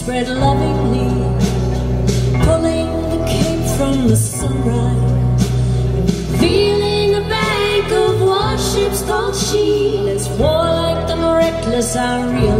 spread lovingly, pulling the cape from the sunrise, feeling a bank of warships called shields, more like than reckless I realize.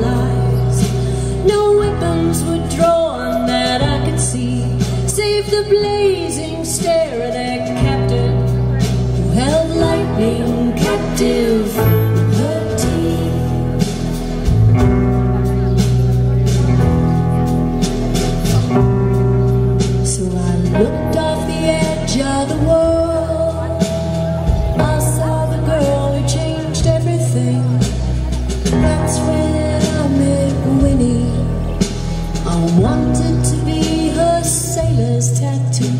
wanted to be her sailor's tattoo.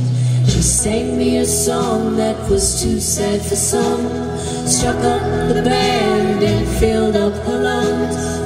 She sang me a song that was too sad for some. Struck up the band and filled up her lungs.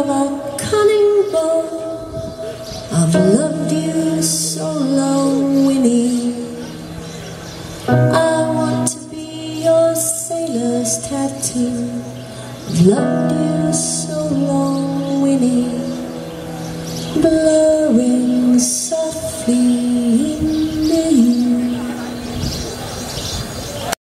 of a cunning bow. I've loved you so long, Winnie. I want to be your sailor's tattoo. I've loved you so long, Winnie. Blowing softly.